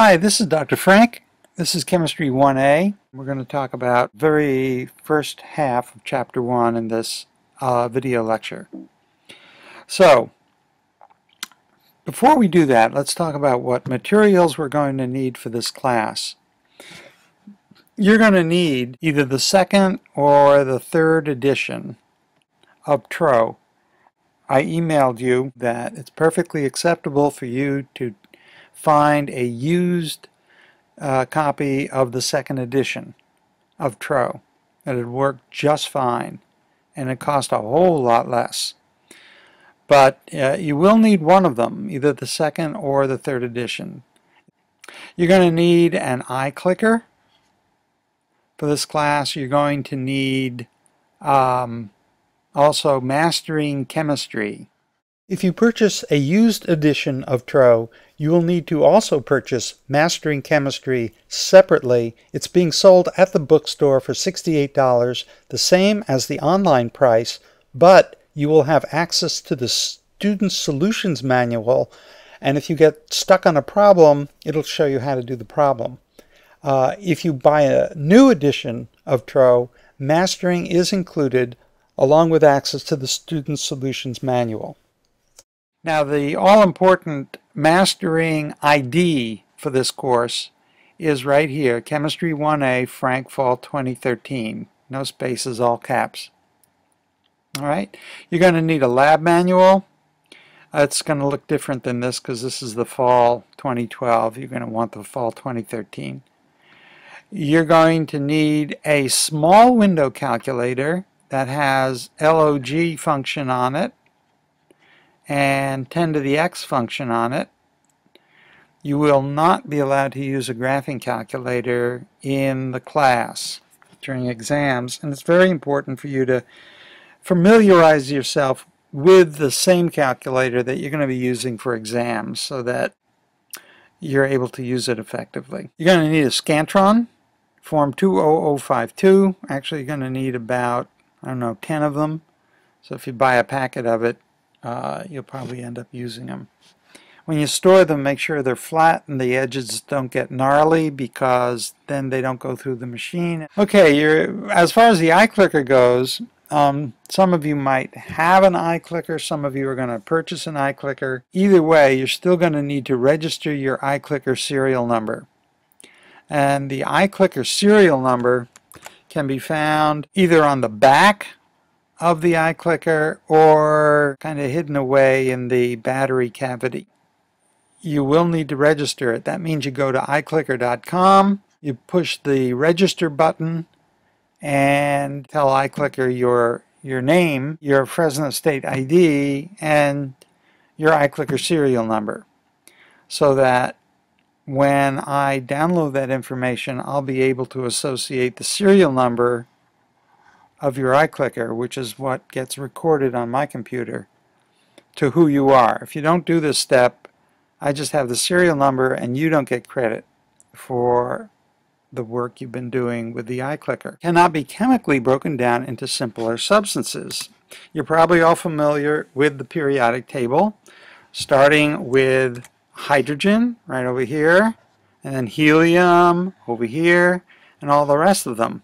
Hi, this is Dr. Frank. This is Chemistry 1A. We're going to talk about very first half of Chapter 1 in this uh, video lecture. So, before we do that, let's talk about what materials we're going to need for this class. You're going to need either the second or the third edition of TRO. I emailed you that it's perfectly acceptable for you to find a used uh, copy of the second edition of TRO. It would work just fine and it cost a whole lot less. But uh, you will need one of them, either the second or the third edition. You're going to need an iClicker for this class. You're going to need um, also Mastering Chemistry. If you purchase a used edition of TRO, you will need to also purchase Mastering Chemistry separately. It's being sold at the bookstore for $68, the same as the online price, but you will have access to the Student Solutions Manual, and if you get stuck on a problem, it'll show you how to do the problem. Uh, if you buy a new edition of TRO, Mastering is included along with access to the Student Solutions Manual. Now the all-important mastering ID for this course is right here, Chemistry 1A, Frank Fall 2013. No spaces, all caps. All right, you're going to need a lab manual. It's going to look different than this because this is the fall 2012. You're going to want the fall 2013. You're going to need a small window calculator that has LOG function on it and 10 to the x function on it, you will not be allowed to use a graphing calculator in the class during exams. And it's very important for you to familiarize yourself with the same calculator that you're going to be using for exams so that you're able to use it effectively. You're going to need a Scantron, form 20052. Actually, you're going to need about, I don't know, 10 of them. So if you buy a packet of it, uh, you'll probably end up using them. When you store them, make sure they're flat and the edges don't get gnarly because then they don't go through the machine. Okay, you're, as far as the iClicker goes, um, some of you might have an iClicker, some of you are going to purchase an iClicker. Either way, you're still going to need to register your iClicker serial number. And the iClicker serial number can be found either on the back of the iClicker or kind of hidden away in the battery cavity. You will need to register it. That means you go to iClicker.com, you push the register button and tell iClicker your your name, your Fresno State ID, and your iClicker serial number so that when I download that information, I'll be able to associate the serial number of your iClicker, which is what gets recorded on my computer, to who you are. If you don't do this step, I just have the serial number and you don't get credit for the work you've been doing with the iClicker. Cannot be chemically broken down into simpler substances. You're probably all familiar with the periodic table, starting with hydrogen right over here, and then helium over here, and all the rest of them.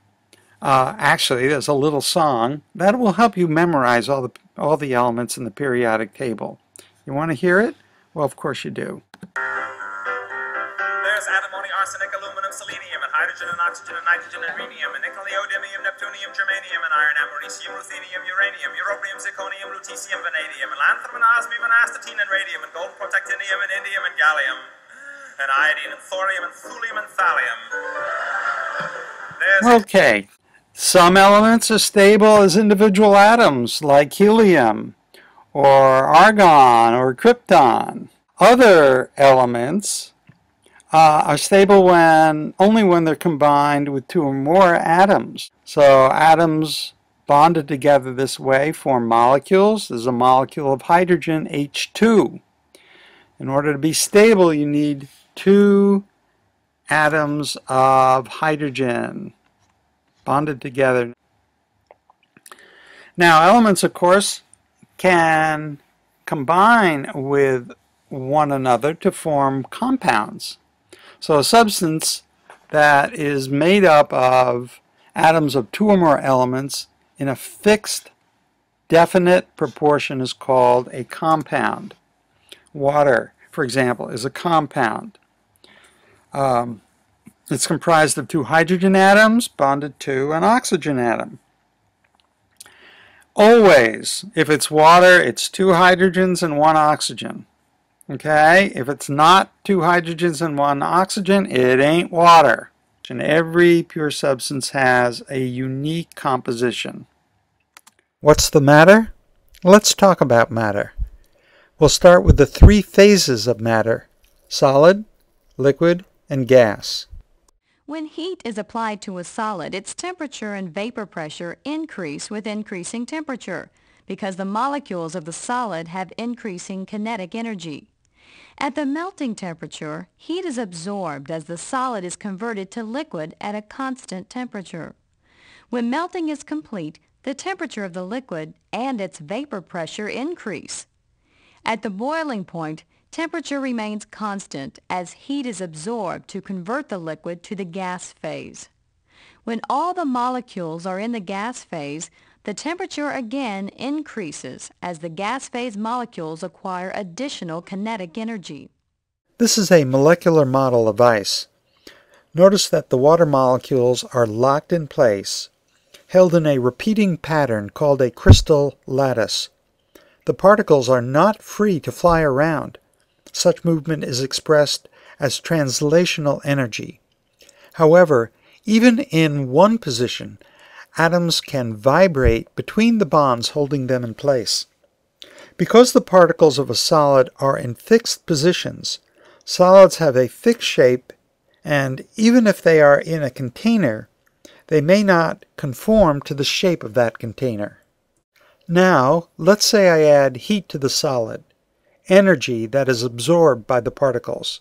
Uh, actually, there's a little song that will help you memorize all the all the elements in the periodic table. You want to hear it? Well, of course you do. There's antimony, arsenic, aluminum, selenium, and hydrogen, and oxygen, and nitrogen, and rhenium, and nickel, neodymium, neptunium, germanium, and iron, americium, ruthenium, uranium, europium, zirconium, lutetium, vanadium, and lanthanum, and osmium, and astatine, and radium, and gold, protactinium, and indium, and gallium, and iodine, and thorium, and thulium, and thallium. There's Okay. Some elements are stable as individual atoms, like helium, or argon, or krypton. Other elements uh, are stable when only when they're combined with two or more atoms. So atoms bonded together this way form molecules. There's a molecule of hydrogen, H2. In order to be stable, you need two atoms of hydrogen bonded together. Now elements of course can combine with one another to form compounds. So a substance that is made up of atoms of two or more elements in a fixed definite proportion is called a compound. Water, for example, is a compound. Um, it's comprised of two hydrogen atoms bonded to an oxygen atom. Always, if it's water, it's two hydrogens and one oxygen. Okay, if it's not two hydrogens and one oxygen, it ain't water. And every pure substance has a unique composition. What's the matter? Let's talk about matter. We'll start with the three phases of matter, solid, liquid, and gas. When heat is applied to a solid, its temperature and vapor pressure increase with increasing temperature because the molecules of the solid have increasing kinetic energy. At the melting temperature, heat is absorbed as the solid is converted to liquid at a constant temperature. When melting is complete, the temperature of the liquid and its vapor pressure increase. At the boiling point, Temperature remains constant as heat is absorbed to convert the liquid to the gas phase. When all the molecules are in the gas phase, the temperature again increases as the gas phase molecules acquire additional kinetic energy. This is a molecular model of ice. Notice that the water molecules are locked in place, held in a repeating pattern called a crystal lattice. The particles are not free to fly around such movement is expressed as translational energy. However, even in one position, atoms can vibrate between the bonds holding them in place. Because the particles of a solid are in fixed positions, solids have a fixed shape, and even if they are in a container, they may not conform to the shape of that container. Now, let's say I add heat to the solid energy that is absorbed by the particles.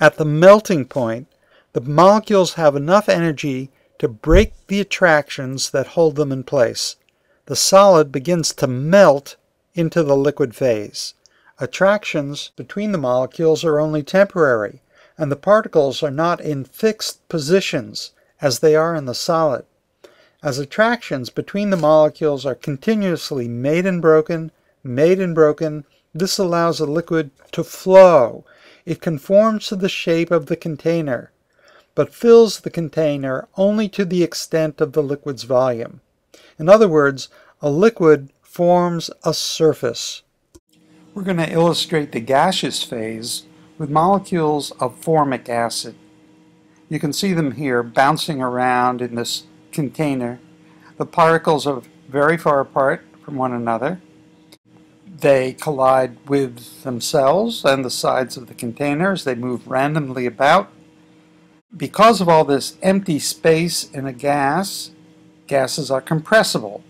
At the melting point, the molecules have enough energy to break the attractions that hold them in place. The solid begins to melt into the liquid phase. Attractions between the molecules are only temporary, and the particles are not in fixed positions as they are in the solid. As attractions between the molecules are continuously made and broken, made and broken, this allows a liquid to flow. It conforms to the shape of the container, but fills the container only to the extent of the liquid's volume. In other words, a liquid forms a surface. We're going to illustrate the gaseous phase with molecules of formic acid. You can see them here bouncing around in this container. The particles are very far apart from one another. They collide with themselves and the sides of the containers. They move randomly about. Because of all this empty space in a gas, gases are compressible.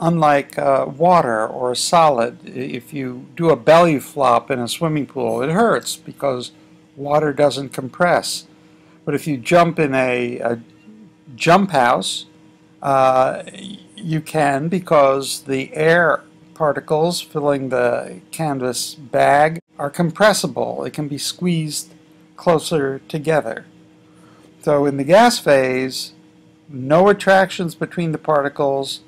Unlike uh, water or a solid, if you do a belly flop in a swimming pool, it hurts because water doesn't compress. But if you jump in a, a jump house, uh, you can because the air particles filling the canvas bag are compressible. It can be squeezed closer together. So in the gas phase, no attractions between the particles.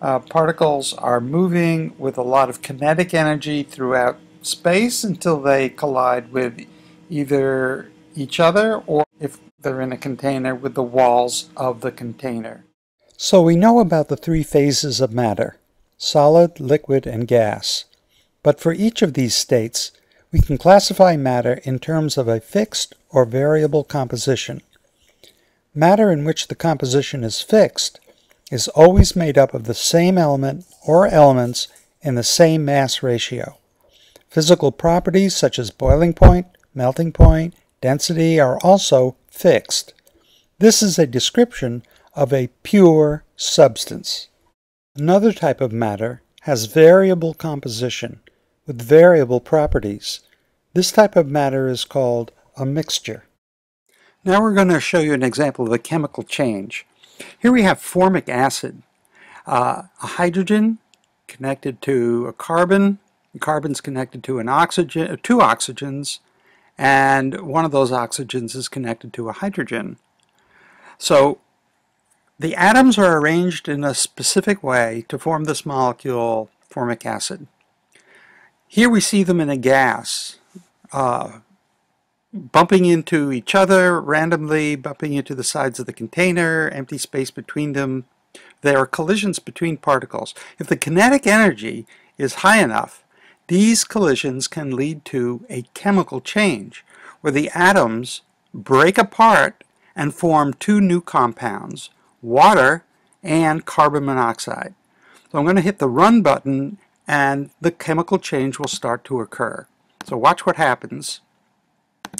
Uh, particles are moving with a lot of kinetic energy throughout space until they collide with either each other or if they're in a container with the walls of the container. So we know about the three phases of matter solid, liquid, and gas. But for each of these states, we can classify matter in terms of a fixed or variable composition. Matter in which the composition is fixed is always made up of the same element or elements in the same mass ratio. Physical properties such as boiling point, melting point, density are also fixed. This is a description of a pure substance. Another type of matter has variable composition with variable properties. This type of matter is called a mixture. Now we're going to show you an example of a chemical change. Here we have formic acid, uh, a hydrogen connected to a carbon, the carbon's connected to an oxygen, uh, two oxygens, and one of those oxygens is connected to a hydrogen. So the atoms are arranged in a specific way to form this molecule, formic acid. Here we see them in a gas, uh, bumping into each other randomly, bumping into the sides of the container, empty space between them. There are collisions between particles. If the kinetic energy is high enough, these collisions can lead to a chemical change where the atoms break apart and form two new compounds, water and carbon monoxide. So I'm going to hit the run button and the chemical change will start to occur. So watch what happens.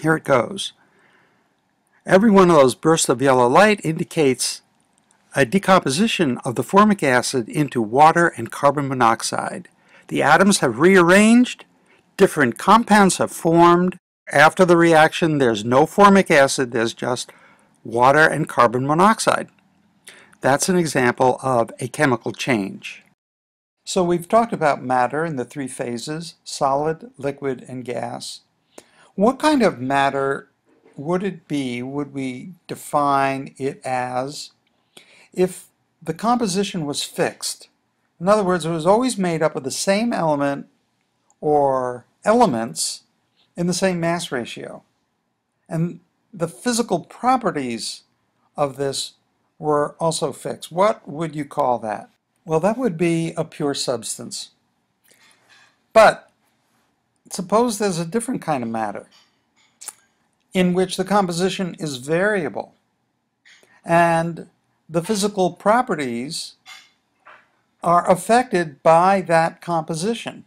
Here it goes. Every one of those bursts of yellow light indicates a decomposition of the formic acid into water and carbon monoxide. The atoms have rearranged, different compounds have formed. After the reaction, there's no formic acid, there's just water and carbon monoxide. That's an example of a chemical change. So we've talked about matter in the three phases, solid, liquid, and gas. What kind of matter would it be, would we define it as, if the composition was fixed? In other words, it was always made up of the same element or elements in the same mass ratio. And the physical properties of this were also fixed. What would you call that? Well, that would be a pure substance. But suppose there's a different kind of matter in which the composition is variable and the physical properties are affected by that composition.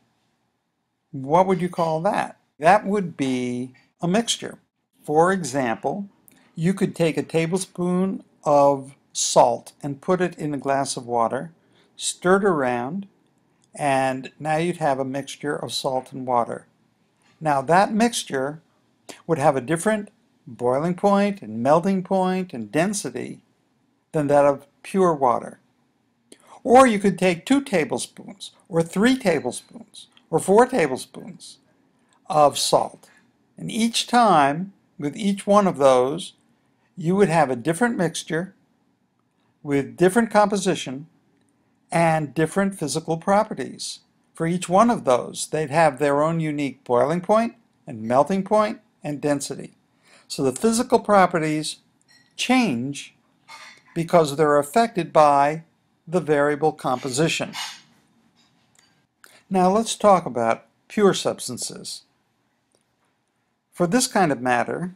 What would you call that? That would be a mixture. For example, you could take a tablespoon of salt and put it in a glass of water, stir it around, and now you'd have a mixture of salt and water. Now that mixture would have a different boiling point and melting point and density than that of pure water. Or you could take two tablespoons or three tablespoons or four tablespoons of salt. And each time with each one of those, you would have a different mixture with different composition and different physical properties. For each one of those, they'd have their own unique boiling point and melting point and density. So the physical properties change because they're affected by the variable composition. Now let's talk about pure substances. For this kind of matter,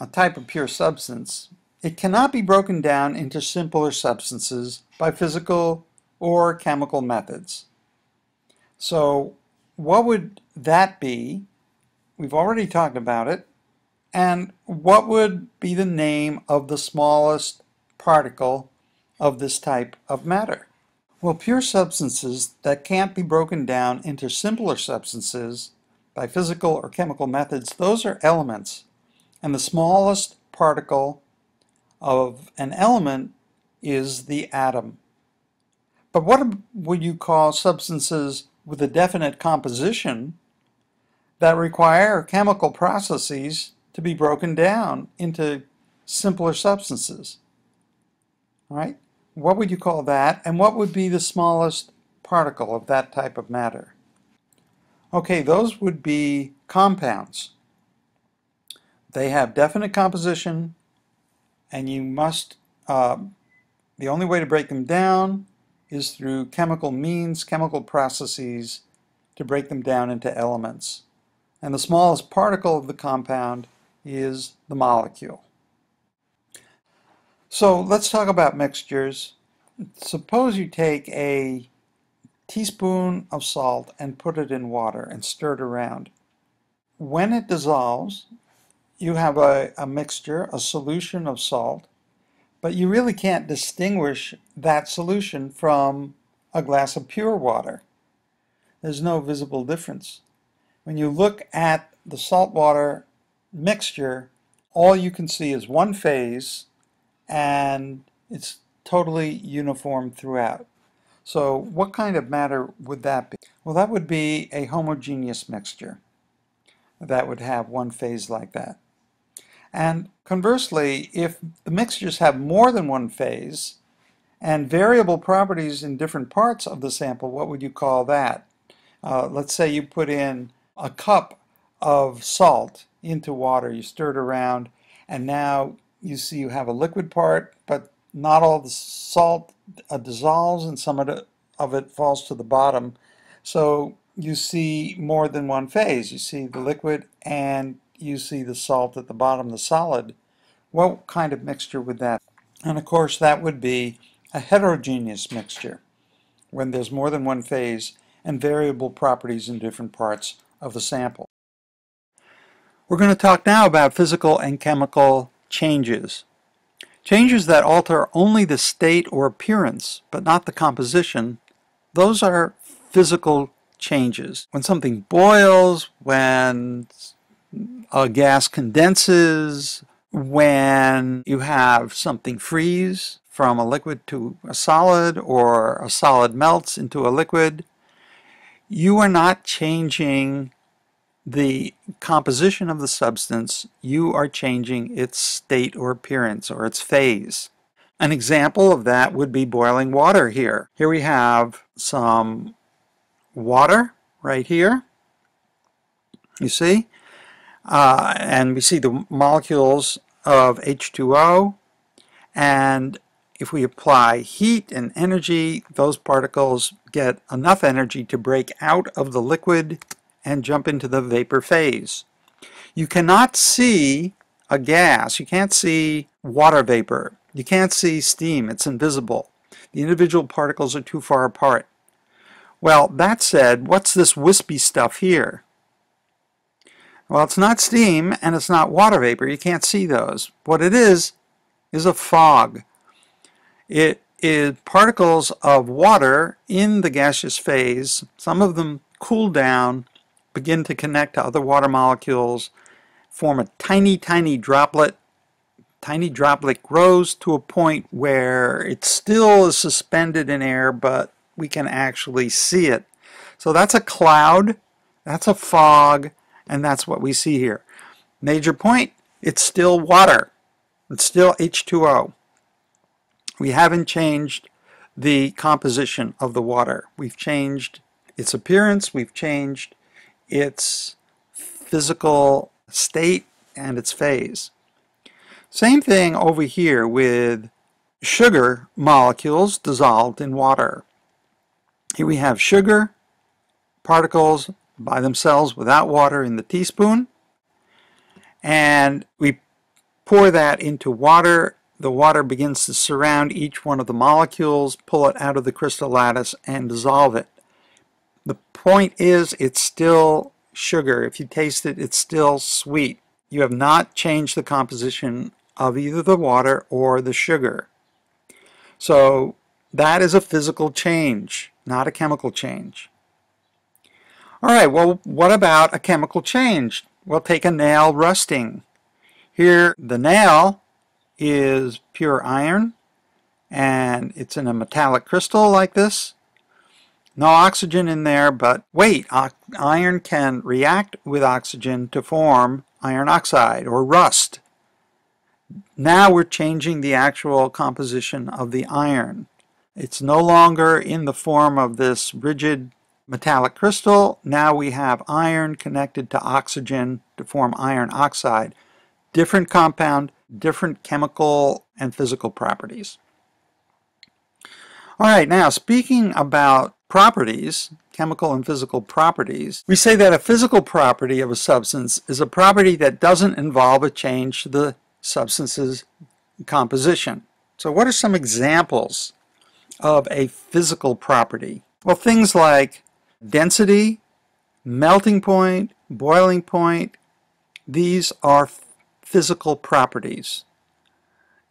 a type of pure substance, it cannot be broken down into simpler substances by physical or chemical methods. So what would that be? We've already talked about it. And what would be the name of the smallest particle of this type of matter? Well, pure substances that can't be broken down into simpler substances by physical or chemical methods, those are elements. And the smallest particle of an element is the atom. But what would you call substances with a definite composition that require chemical processes to be broken down into simpler substances? All right? What would you call that? And what would be the smallest particle of that type of matter? Okay, those would be compounds. They have definite composition, and you must, uh, the only way to break them down is through chemical means, chemical processes, to break them down into elements. And the smallest particle of the compound is the molecule. So let's talk about mixtures. Suppose you take a teaspoon of salt and put it in water and stir it around. When it dissolves, you have a, a mixture, a solution of salt, but you really can't distinguish that solution from a glass of pure water. There's no visible difference. When you look at the salt water mixture, all you can see is one phase and it's totally uniform throughout. So what kind of matter would that be? Well, that would be a homogeneous mixture. that would have one phase like that. And conversely, if the mixtures have more than one phase and variable properties in different parts of the sample, what would you call that? Uh, let's say you put in a cup of salt into water, you stir it around, and now you see you have a liquid part, but not all the salt uh, dissolves and some of of it falls to the bottom. So you see more than one phase. You see the liquid and you see the salt at the bottom, the solid. What kind of mixture would that? be? And of course that would be a heterogeneous mixture when there's more than one phase and variable properties in different parts of the sample. We're going to talk now about physical and chemical changes. Changes that alter only the state or appearance, but not the composition, those are physical changes. When something boils, when a gas condenses, when you have something freeze from a liquid to a solid or a solid melts into a liquid, you are not changing the composition of the substance, you are changing its state or appearance or its phase. An example of that would be boiling water here. Here we have some water right here, you see? Uh, and we see the molecules of H2O and if we apply heat and energy, those particles get enough energy to break out of the liquid and jump into the vapor phase. You cannot see a gas, you can't see water vapor, you can't see steam, it's invisible. The individual particles are too far apart. Well, that said, what's this wispy stuff here? Well, it's not steam and it's not water vapor. You can't see those. What it is, is a fog. It is particles of water in the gaseous phase. Some of them cool down, begin to connect to other water molecules, form a tiny, tiny droplet. Tiny droplet grows to a point where it still is suspended in air, but we can actually see it. So that's a cloud, that's a fog, and that's what we see here. Major point, it's still water. It's still H2O. We haven't changed the composition of the water. We've changed its appearance, we've changed its physical state and its phase. Same thing over here with sugar molecules dissolved in water. Here we have sugar particles by themselves without water in the teaspoon. And we pour that into water. The water begins to surround each one of the molecules, pull it out of the crystal lattice, and dissolve it. The point is, it's still sugar. If you taste it, it's still sweet. You have not changed the composition of either the water or the sugar. So that is a physical change not a chemical change. All right, well, what about a chemical change? We'll take a nail rusting. Here, the nail is pure iron, and it's in a metallic crystal like this. No oxygen in there, but wait, iron can react with oxygen to form iron oxide or rust. Now we're changing the actual composition of the iron. It's no longer in the form of this rigid metallic crystal. Now we have iron connected to oxygen to form iron oxide. Different compound, different chemical and physical properties. All right, now speaking about properties, chemical and physical properties, we say that a physical property of a substance is a property that doesn't involve a change to the substance's composition. So what are some examples of a physical property? Well, things like density, melting point, boiling point, these are physical properties.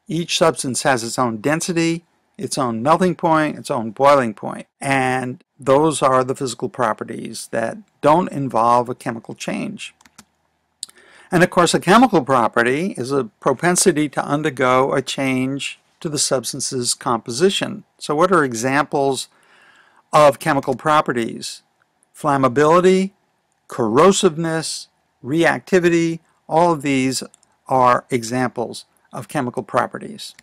Each substance has its own density, its own melting point, its own boiling point, and those are the physical properties that don't involve a chemical change. And of course, a chemical property is a propensity to undergo a change to the substance's composition. So what are examples of chemical properties? Flammability, corrosiveness, reactivity, all of these are examples of chemical properties.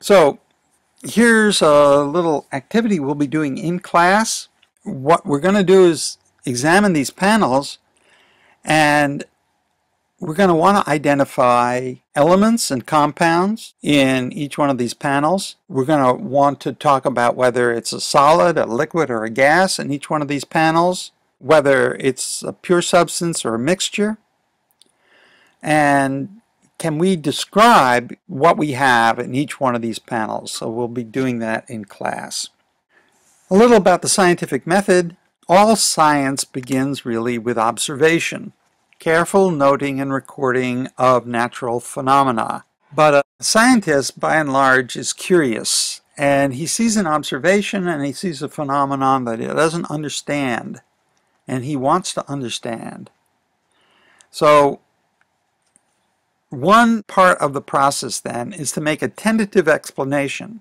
So here's a little activity we'll be doing in class. What we're going to do is examine these panels and we're going to want to identify elements and compounds in each one of these panels. We're going to want to talk about whether it's a solid, a liquid, or a gas in each one of these panels, whether it's a pure substance or a mixture, and can we describe what we have in each one of these panels. So we'll be doing that in class. A little about the scientific method. All science begins really with observation careful noting and recording of natural phenomena. But a scientist, by and large, is curious, and he sees an observation and he sees a phenomenon that he doesn't understand, and he wants to understand. So, one part of the process then is to make a tentative explanation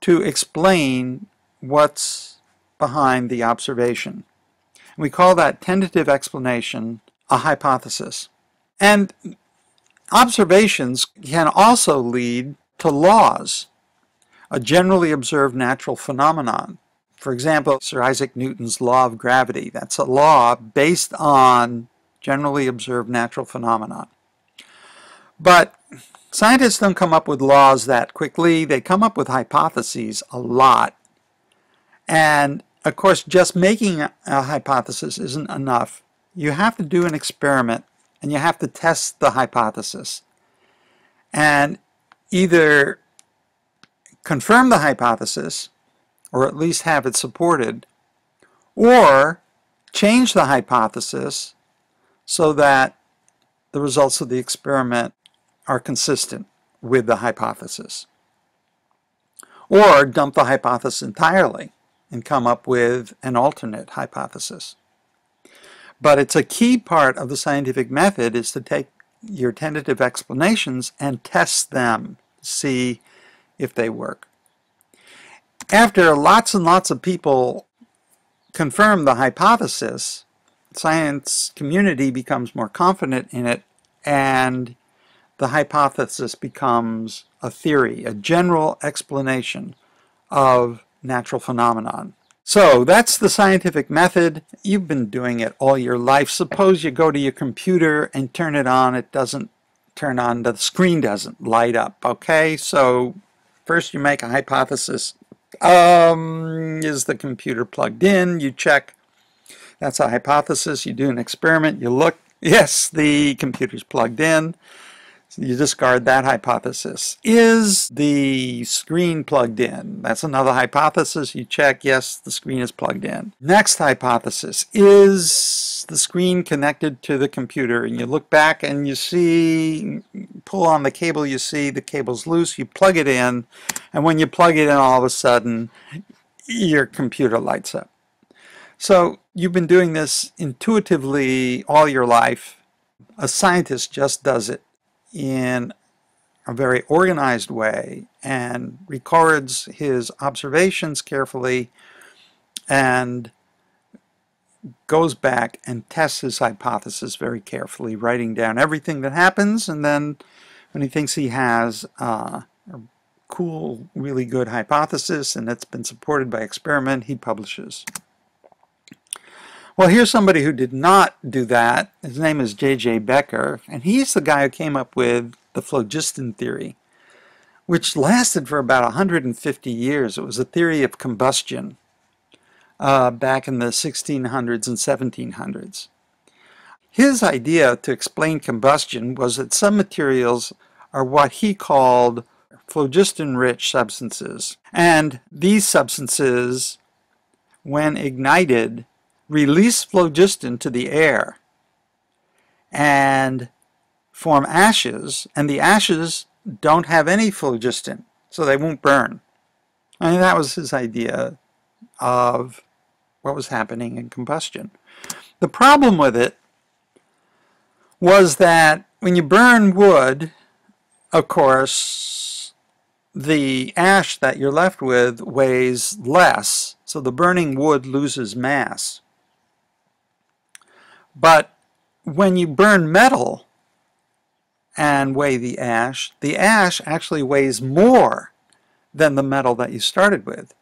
to explain what's behind the observation. We call that tentative explanation a hypothesis. And observations can also lead to laws, a generally observed natural phenomenon. For example, Sir Isaac Newton's law of gravity. That's a law based on generally observed natural phenomena. But scientists don't come up with laws that quickly. They come up with hypotheses a lot. And of course, just making a hypothesis isn't enough you have to do an experiment and you have to test the hypothesis and either confirm the hypothesis or at least have it supported or change the hypothesis so that the results of the experiment are consistent with the hypothesis. Or dump the hypothesis entirely and come up with an alternate hypothesis. But it's a key part of the scientific method is to take your tentative explanations and test them, see if they work. After lots and lots of people confirm the hypothesis, science community becomes more confident in it and the hypothesis becomes a theory, a general explanation of natural phenomenon. So that's the scientific method. You've been doing it all your life. Suppose you go to your computer and turn it on. It doesn't turn on. The screen doesn't light up. Okay, so first you make a hypothesis. Um, is the computer plugged in? You check. That's a hypothesis. You do an experiment. You look. Yes, the computer's plugged in. You discard that hypothesis. Is the screen plugged in? That's another hypothesis. You check, yes, the screen is plugged in. Next hypothesis, is the screen connected to the computer? And you look back and you see, pull on the cable, you see the cable's loose, you plug it in, and when you plug it in, all of a sudden, your computer lights up. So you've been doing this intuitively all your life. A scientist just does it in a very organized way and records his observations carefully and goes back and tests his hypothesis very carefully, writing down everything that happens, and then when he thinks he has uh, a cool, really good hypothesis and it's been supported by experiment, he publishes. Well, here's somebody who did not do that. His name is J.J. Becher, and he's the guy who came up with the phlogiston theory, which lasted for about 150 years. It was a theory of combustion uh, back in the 1600s and 1700s. His idea to explain combustion was that some materials are what he called phlogiston-rich substances. And these substances, when ignited, release phlogiston to the air and form ashes, and the ashes don't have any phlogiston, so they won't burn. I mean, that was his idea of what was happening in combustion. The problem with it was that when you burn wood, of course, the ash that you're left with weighs less, so the burning wood loses mass. But when you burn metal and weigh the ash, the ash actually weighs more than the metal that you started with.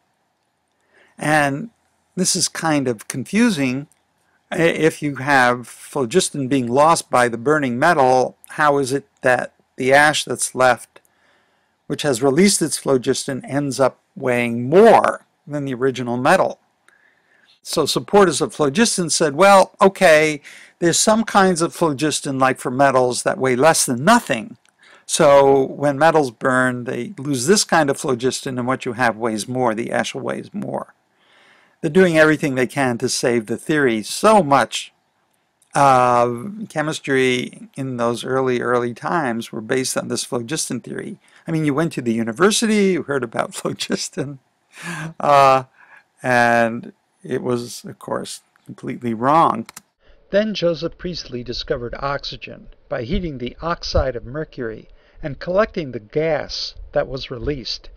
And this is kind of confusing. Eh, if you have phlogiston being lost by the burning metal, how is it that the ash that's left, which has released its phlogiston, ends up weighing more than the original metal? So supporters of phlogiston said, well, okay, there's some kinds of phlogiston, like for metals, that weigh less than nothing. So when metals burn, they lose this kind of phlogiston, and what you have weighs more. The ash weighs more they're doing everything they can to save the theory. So much of chemistry in those early, early times were based on this phlogiston theory. I mean, you went to the university, you heard about phlogiston, uh, and it was, of course, completely wrong. Then Joseph Priestley discovered oxygen by heating the oxide of mercury and collecting the gas that was released.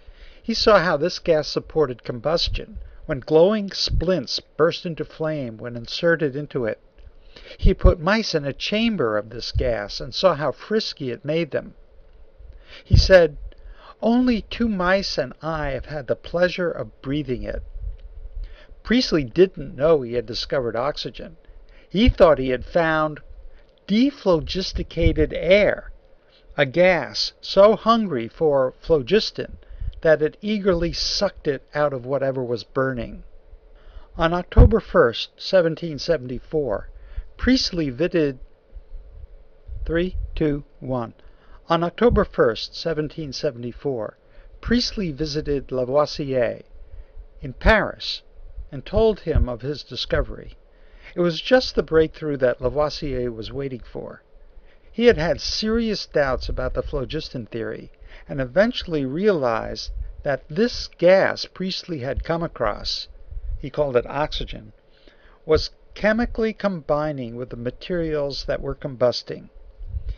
He saw how this gas supported combustion, when glowing splints burst into flame when inserted into it. He put mice in a chamber of this gas and saw how frisky it made them. He said, Only two mice and I have had the pleasure of breathing it. Priestley didn't know he had discovered oxygen. He thought he had found dephlogisticated air, a gas so hungry for phlogiston that it eagerly sucked it out of whatever was burning. On October 1, 1774, Priestley visited 3, 2, 1. On October 1, 1774, Priestley visited Lavoisier in Paris and told him of his discovery. It was just the breakthrough that Lavoisier was waiting for. He had had serious doubts about the phlogiston theory and eventually realized that this gas Priestley had come across, he called it oxygen, was chemically combining with the materials that were combusting.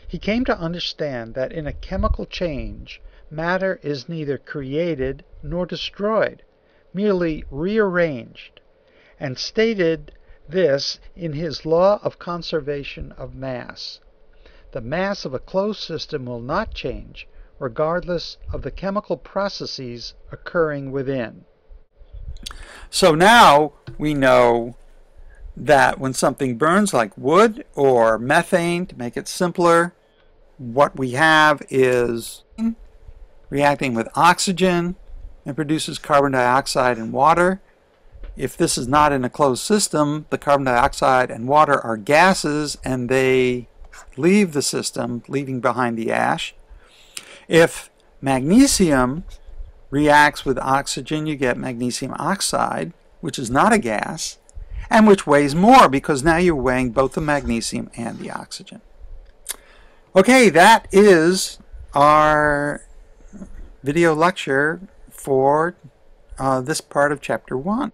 He came to understand that in a chemical change, matter is neither created nor destroyed, merely rearranged, and stated this in his law of conservation of mass. The mass of a closed system will not change regardless of the chemical processes occurring within. So now we know that when something burns like wood or methane, to make it simpler, what we have is reacting with oxygen and produces carbon dioxide and water. If this is not in a closed system, the carbon dioxide and water are gases and they leave the system, leaving behind the ash. If magnesium reacts with oxygen, you get magnesium oxide, which is not a gas, and which weighs more because now you're weighing both the magnesium and the oxygen. Okay, that is our video lecture for uh, this part of chapter 1.